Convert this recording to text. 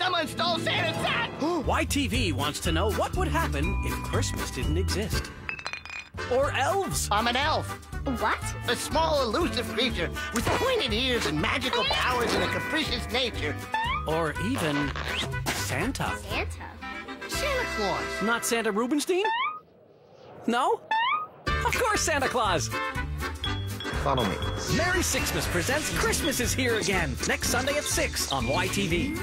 Someone stole Santa's hat! YTV wants to know what would happen if Christmas didn't exist. Or elves. I'm an elf. What? A small, elusive creature with pointed ears and magical powers and a capricious nature. Or even Santa. Santa. Santa Claus. Not Santa Rubenstein? No? Of course, Santa Claus. Follow me. Merry Sixmas presents Christmas is Here Again next Sunday at 6 on YTV.